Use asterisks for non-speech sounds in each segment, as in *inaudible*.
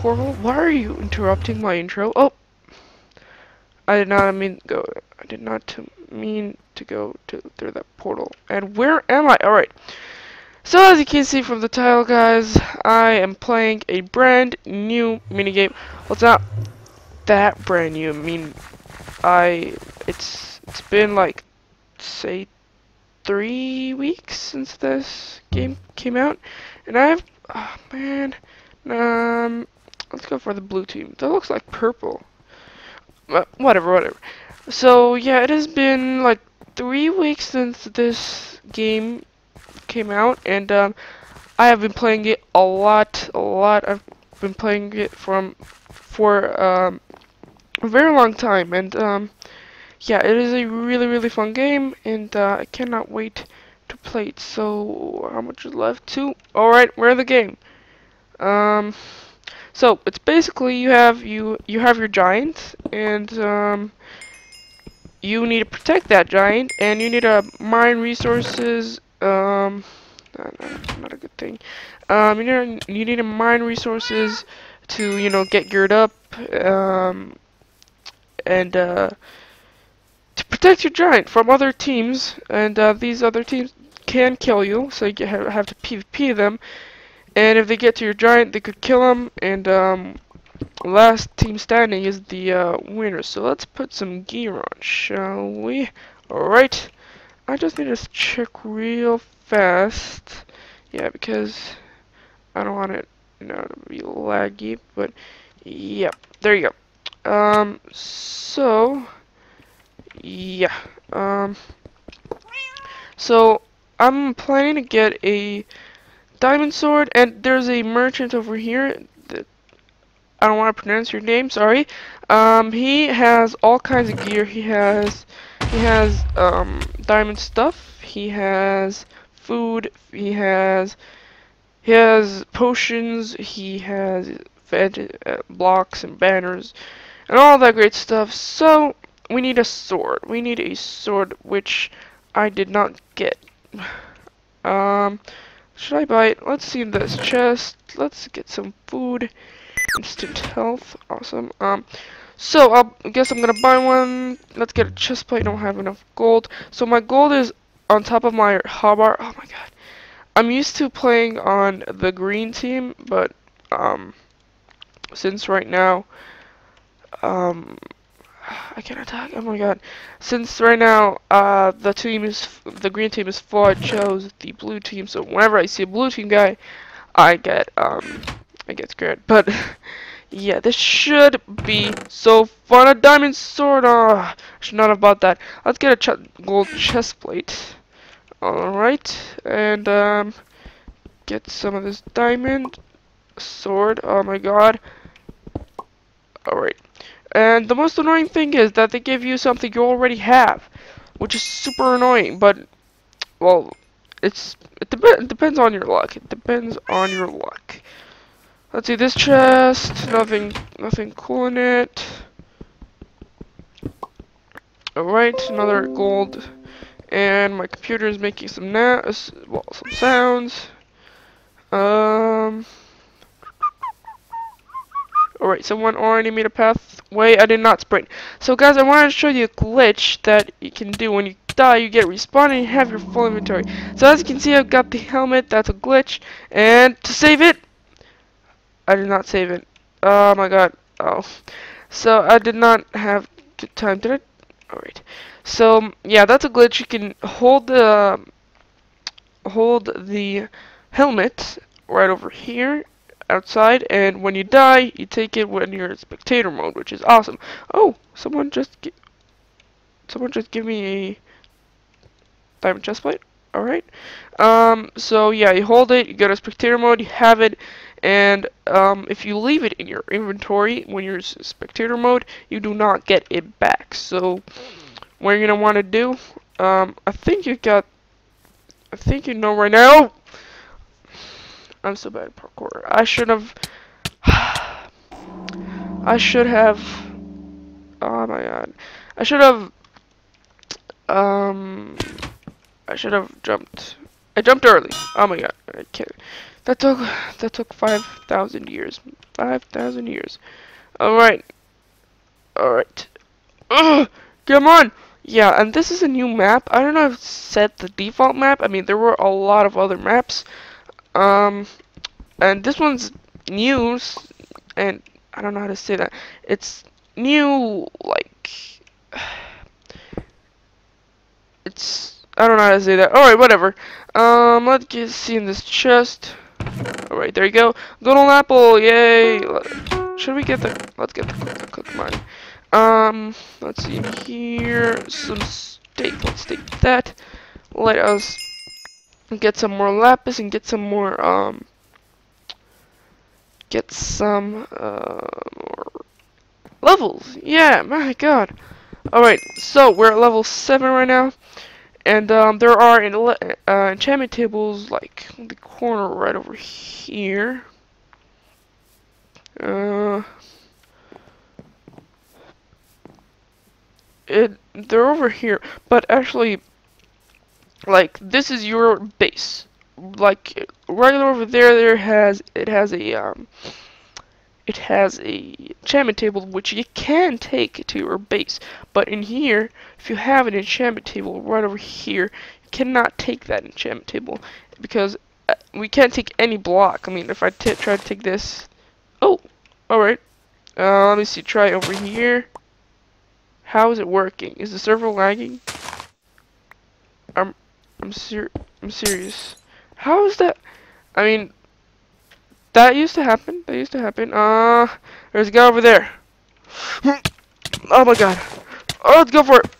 portal. Why are you interrupting my intro? Oh, I did not mean go. I did not to mean to go to through that portal. And where am I? All right. So as you can see from the title, guys, I am playing a brand new minigame. Well, it's not that brand new. I mean, I it's it's been like say three weeks since this game came out, and I've oh man, um, let's go for the blue team. That looks like purple. Uh, whatever, whatever. So yeah, it has been like three weeks since this game came out, and um, I have been playing it a lot, a lot. I've been playing it from for um, a very long time, and um, yeah, it is a really, really fun game, and uh, I cannot wait to play it. So, how much is left? Two. All right, we're in the game. Um, so it's basically you have you you have your giant, and um, you need to protect that giant, and you need to mine resources. Um, not, a good thing. Um, you need you need to mine resources to you know get geared up. Um, and uh, to protect your giant from other teams, and uh, these other teams can kill you, so you have to PvP them. And if they get to your giant, they could kill them, and um, last team standing is the uh, winner. So let's put some gear on, shall we? Alright, I just need to check real fast. Yeah, because I don't want it you know, to be laggy, but yeah, there you go. Um, so, yeah, um, so, I'm planning to get a diamond sword, and there's a merchant over here that, I don't want to pronounce your name, sorry, um, he has all kinds of gear, he has, he has, um, diamond stuff, he has food, he has, he has potions, he has uh, blocks and banners, and all that great stuff. So, we need a sword. We need a sword, which I did not get. *sighs* Um, should I buy it? Let's see this chest. Let's get some food. Instant health. Awesome. Um, so, I'll, I guess I'm gonna buy one. Let's get a chest plate. I don't have enough gold. So, my gold is on top of my hotbar. Oh my god. I'm used to playing on the green team, but, um, since right now um, *sighs* I can't attack. Oh my god. Since right now, uh, the team is, the green team is full, I chose the blue team. So whenever I see a blue team guy, I get, um, I get scared. *laughs* But, yeah, this should be so fun. A diamond sword. Oh, should not have bought that. Let's get a ch gold chest plate. Alright. And, um, get some of this diamond sword. Oh my god. Alright. And the most annoying thing is that they give you something you already have, which is super annoying, but, well, it's, it, dep it depends on your luck. It depends on your luck. Let's see, this chest, nothing, nothing cool in it. Alright, another gold, and my computer is making some na well, some sounds. Um, Alright, someone already made a pathway. I did not sprint. So guys, I wanted to show you a glitch that you can do. When you die, you get respawned and you have your full inventory. So as you can see, I've got the helmet. That's a glitch. And to save it, I did not save it. Oh my god. Oh. So I did not have good time. Did I? Alright. So, um, yeah, that's a glitch. You can hold the, um, hold the helmet right over here outside, and when you die, you take it when you're in spectator mode, which is awesome. Oh, someone just someone just give me a diamond chestplate. All right. Um. So yeah, you hold it, you go to spectator mode, you have it, and um, if you leave it in your inventory when you're in spectator mode, you do not get it back. So what you're gonna want to do, um, I think you got, I think you know right now. I'm so bad at parkour. I should have. *sighs* I should have. Oh my god. I should have. Um. I should have jumped. I jumped early. Oh my god. I can't. That took that took 5,000 years. 5,000 years. Alright. Alright. Come on! Yeah, and this is a new map. I don't know if it's set the default map. I mean, there were a lot of other maps. Um, and this one's new, and I don't know how to say that. It's new, like, *sighs* it's, I don't know how to say that. Alright, whatever. Um, let's get see in this chest. Alright, there you go. Golden apple, yay! Should we get the, let's get the, cook mine. Um, let's see here, some steak, let's take that. Let us get some more lapis and get some more, um, get some, uh, levels. Yeah, my god. Alright, so we're at level 7 right now. And, um, there are uh, enchantment tables, like, the corner right over here. Uh, it they're over here, but actually, like this is your base. Like right over there, there has it has a um, it has a enchantment table which you can take to your base. But in here, if you have an enchantment table right over here, you cannot take that enchantment table because uh, we can't take any block. I mean, if I try to take this, oh, all right. Uh, let me see. Try over here. How is it working? Is the server lagging? I'm I'm ser I'm serious. How is that? I mean, that used to happen. That used to happen. Uh, there's a guy over there. *gasps* oh my god. Oh, let's go for it.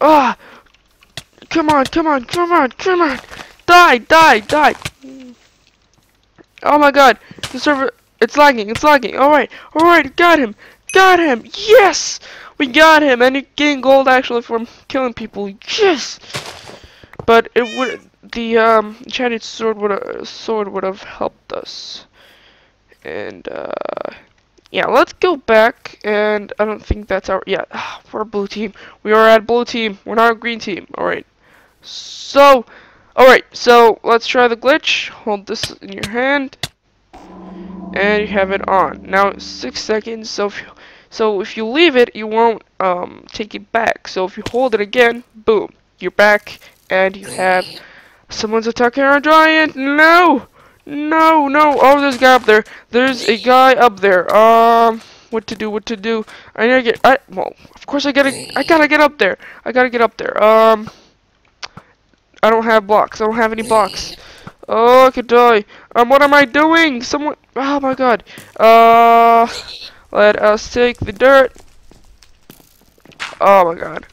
Ah! Oh, come on, come on, come on, come on! Die, die, die! Oh my god, the server, it's lagging, it's lagging. Alright, alright, got him. Got him! Yes! We got him! And getting gold actually from killing people. Yes! But it would the um enchanted sword would uh, sword would have helped us. And uh yeah, let's go back and I don't think that's our yeah, we're blue team. We are at blue team. We're not green team. Alright. So alright, so let's try the glitch. Hold this in your hand and you have it on. Now six seconds, so if you so if you leave it, you won't um, take it back. So if you hold it again, boom, you're back, and you have someone's attacking our giant. No, no, no. Oh, there's a guy up there. There's a guy up there. Um, what to do? What to do? I need to get. I well, of course I gotta. I gotta get up there. I gotta get up there. Um, I don't have blocks. I don't have any blocks. Oh, I could die. Um, what am I doing? Someone. Oh my God. Uh. Let us take the dirt. Oh my god.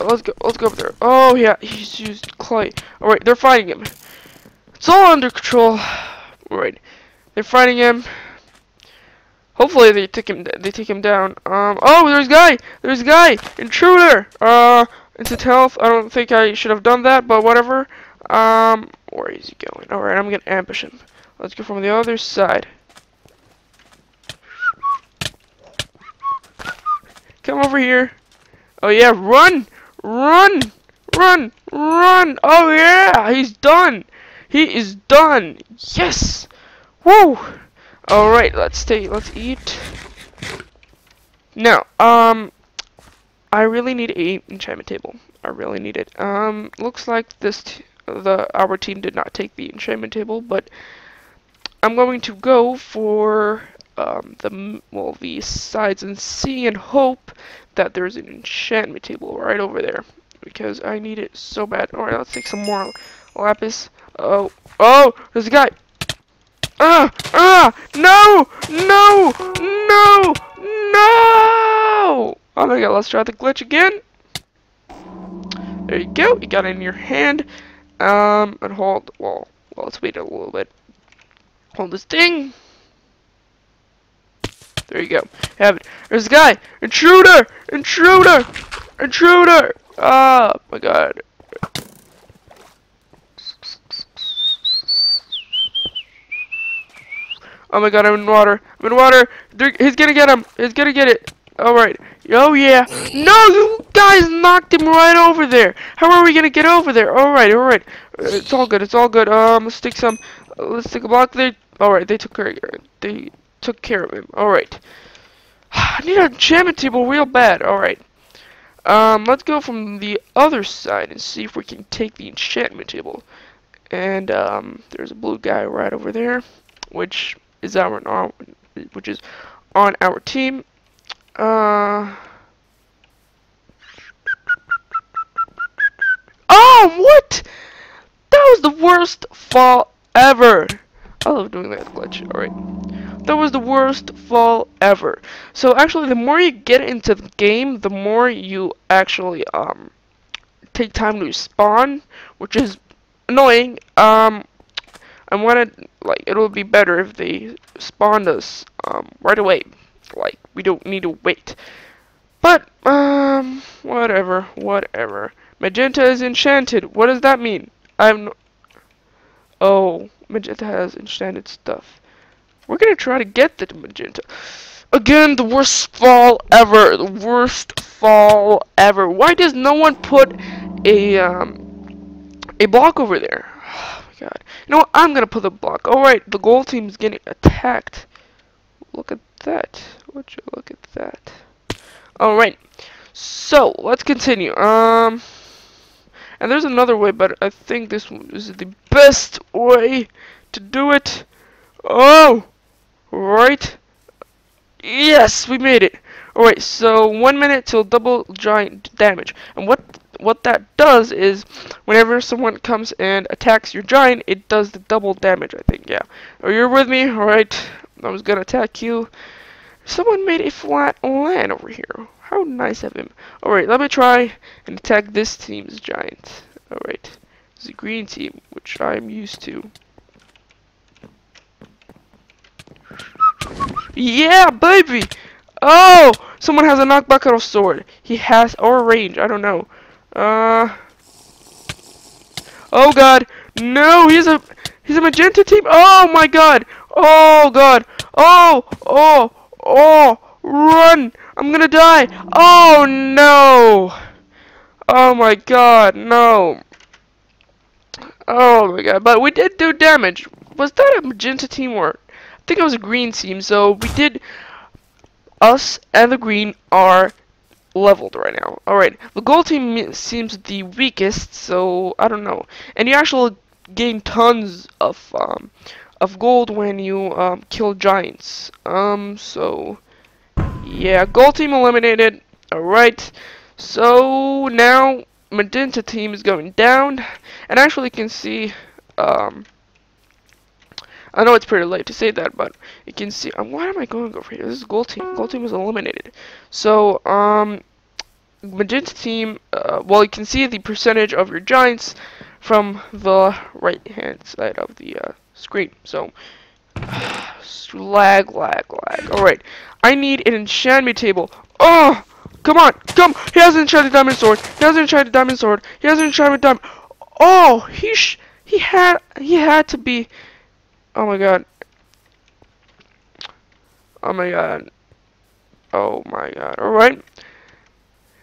let's go let's go over there. Oh yeah, he's used clay. Alright, they're fighting him. It's all under control. Right. They're fighting him. Hopefully they take him they take him down. Um oh there's a guy! There's a guy! Intruder! Uh instant health. I don't think I should have done that, but whatever. Um where is he going? Alright, I'm gonna ambush him. Let's go from the other side. Come over here. Oh yeah, run! Run! Run! Run! Oh yeah! He's done! He is done! Yes! Woo! Alright, let's take let's eat. Now, um I really need a enchantment table. I really need it. Um looks like this the our team did not take the enchantment table, but I'm going to go for um, the well the sides and see and hope that there's an enchantment table right over there because I need it so bad. All right, let's take some more lapis. Oh, oh, there's a guy. Ah, ah, no, no, no, no. Oh my god, let's try the glitch again. There you go. You got it in your hand. Um, and hold. Well, well, let's wait a little bit. Hold this thing. There you go. Have it. There's a guy. Intruder! Intruder! Intruder! Oh my god. Oh my god, I'm in water. I'm in water. They're, he's gonna get him. He's gonna get it. Alright. Oh yeah. No, you guys knocked him right over there. How are we gonna get over there? All right, all right. Uh, it's all good. It's all good. Um, let's stick some. Let's stick a block there. All right, they took care. Of, it. they took care of him. All right. *sighs* I need a enchantment table real bad. All right. Um, let's go from the other side and see if we can take the enchantment table. And um, there's a blue guy right over there, which is our which is on our team. Uh. Oh, what? That was the worst fall ever. I love doing that glitch. Alright. That was the worst fall ever. So actually, the more you get into the game, the more you actually um take time to spawn, which is annoying. Um, I wanted like it would be better if they spawned us um right away. Like we don't need to wait. But um, whatever, whatever. Magenta is enchanted. What does that mean? I'm. No oh, Magenta has enchanted stuff. We're gonna try to get the Magenta. Again, the worst fall ever. The worst fall ever. Why does no one put a um a block over there? *sighs* Oh my god. You know what? I'm gonna put the block. Alright, the gold team is getting attacked. Look at that. Would you look at that? Alright. So, let's continue. Um and there's another way, but I think this is the best way to do it. Oh! Right. Yes, we made it. Alright, so one minute till double giant damage. And what what that does is whenever someone comes and attacks your giant, it does the double damage, I think, yeah. Are you with me? Alright. I was gonna attack you. Someone made a flat land over here. How nice of him. Alright, let me try and attack this team's giant. Alright. It's a green team, which I'm used to. Yeah, baby! Oh! Someone has a knockback of sword. He has, or range, I don't know. Uh... Oh god! No, he's a, he's a magenta team! Oh my god! Oh god! Oh! Oh! Oh! Run! I'm gonna die! Oh no! Oh my god, no! Oh my god, but we did do damage. Was that a magenta team or... I think it was a green team, so we did... Us and the green are leveled right now. Alright, the gold team seems the weakest, so I don't know. And you actually gain tons of um, of gold when you um, kill giants. Um, so yeah, gold team eliminated. Alright. So now Magenta team is going down. And actually you can see um I know it's pretty late to say that, but you can see um, why am I going over here? This is gold team. Gold team was eliminated. So um Magenta team uh, well you can see the percentage of your giants from the right hand side of the uh, screen. So *sighs* lag lag lag. Alright. I need an enchantment table. Oh! Come on! Come! He has an enchanted diamond sword. He has an enchanted diamond sword. He has an enchanted diamond. Oh! He sh he had he had to be. Oh my god. Oh my god. Oh my god. Alright.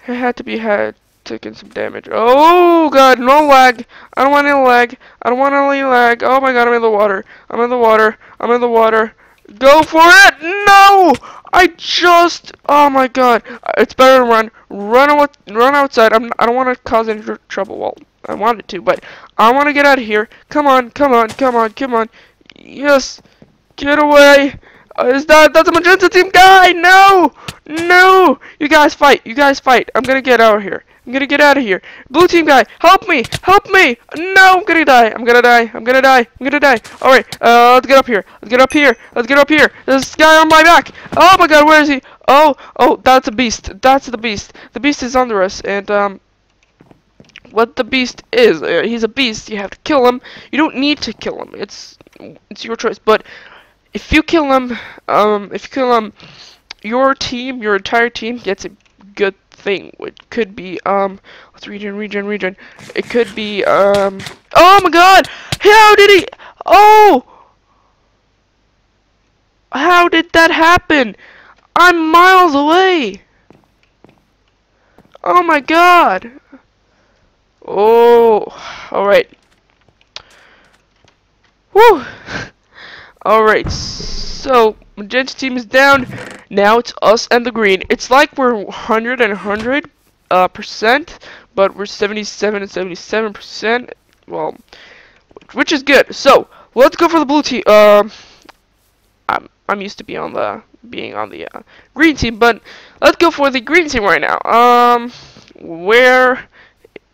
He had to be had taking some damage. Oh god, no lag. I don't want any lag. I don't want any lag. Oh my god, I'm in the water. I'm in the water. I'm in the water. Go for it! No! I just... Oh my god. It's better to run. Run, out, run outside. I'm, I don't want to cause any trouble. Well, I wanted to, but I want to get out of here. Come on, come on, come on, come on. Yes. Get away. Uh, is that... That's a magenta team guy! No! No! You guys fight. You guys fight. I'm gonna get out of here. I'm gonna get out of here. Blue team guy, help me! Help me! No, I'm gonna die. I'm gonna die. I'm gonna die. I'm gonna die. Alright, uh, let's get up here. Let's get up here. Let's get up here. There's this guy on my back. Oh my god, where is he? Oh, oh, that's a beast. That's the beast. The beast is under us, and, um, what the beast is. Uh, he's a beast. You have to kill him. You don't need to kill him. It's it's your choice. But if you kill him, um, if you kill him, your team, your entire team gets a good thing. It could be, um, let's region, region, region. It could be, um, oh my god! How did he, oh! How did that happen? I'm miles away! Oh my god! Oh, alright. Whew! *laughs* Alright, so, Magenta team is down. Now it's us and the green. It's like we're 100 and 100 uh, percent, but we're 77 and 77 percent. Well, which is good. So, let's go for the blue team. Um, I'm, I'm used to be on the being on the uh, green team, but let's go for the green team right now. Um, where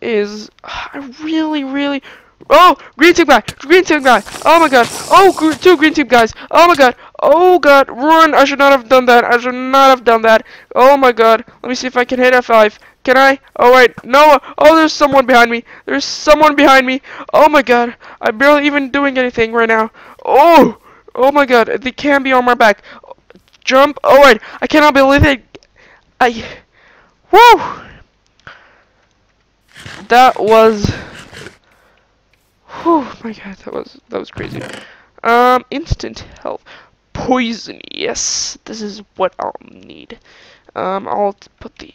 is I really, really Oh, green team guy, green team guy. Oh my god. Oh, gr two green team guys. Oh my god. Oh god, run. I should not have done that. I should not have done that. Oh my god. Let me see if I can hit F5. Can I? Oh wait, no. Oh, there's someone behind me. There's someone behind me. Oh my god. I'm barely even doing anything right now. Oh, oh my god. They can be on my back. Jump. Oh wait, I cannot believe it. I. Woo. That was. Whew, my god, that was that was crazy. Um, instant health, poison. Yes, this is what I'll need. Um, I'll put the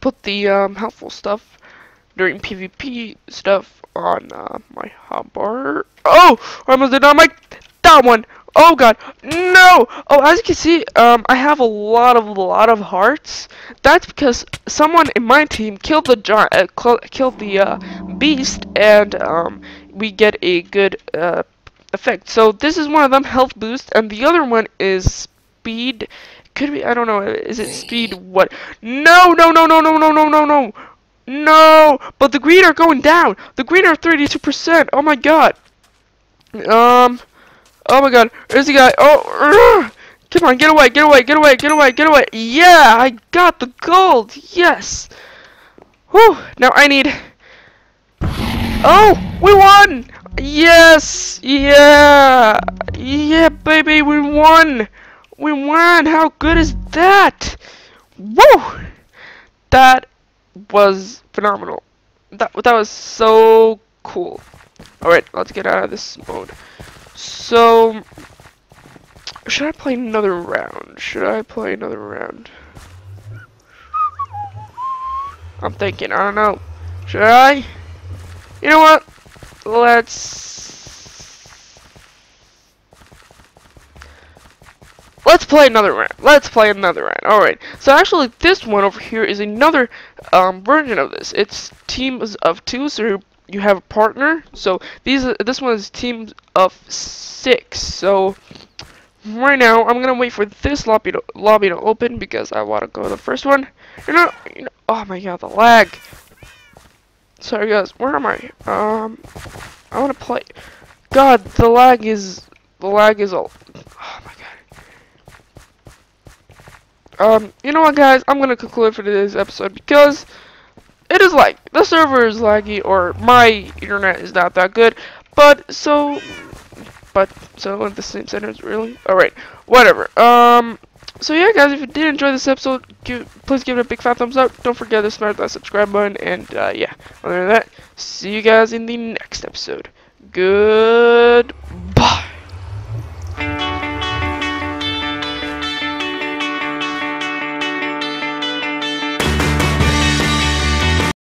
put the um helpful stuff during PvP stuff on uh, my hotbar. Oh, I almost did not make that one. Oh god, no! Oh, as you can see, um, I have a lot of a lot of hearts. That's because someone in my team killed the giant, uh, killed the uh, beast, and um, we get a good uh, effect. So this is one of them, health boost, and the other one is speed. Could be, I don't know. Is it speed? What? No, no, no, no, no, no, no, no, no, no! But the green are going down. The green are 32%. Oh my god. Um. Oh my god, there's the guy. Oh, come on, get away, get away, get away, get away, get away. Yeah, I got the gold. Yes. Whew. Now I need. Oh, we won. Yes. Yeah. Yeah, baby, we won. We won. How good is that? Woo. That was phenomenal. That that was so cool. All right, let's get out of this mode. So, should I play another round? Should I play another round? I'm thinking, I don't know. Should I? You know what? Let's... Let's play another round. Let's play another round. Alright. So actually, this one over here is another um, version of this. It's teams of two, so you have a partner. So these this one is teams of six. So right now I'm gonna wait for this lobby to lobby to open because I want to go to the first one. You know, you know, oh my god, the lag. Sorry guys, where am I? Um, I want to play. God, the lag is the lag is all. Oh my god. Um, you know what, guys? I'm gonna conclude for today's episode because it is like the server is laggy or my internet is not that good but so but so the same centers really all right whatever um so yeah, guys, if you did enjoy this episode, give, please give it a big fat thumbs up. Don't forget to smash that subscribe button. And uh, yeah, other than that, see you guys in the next episode. Goodbye.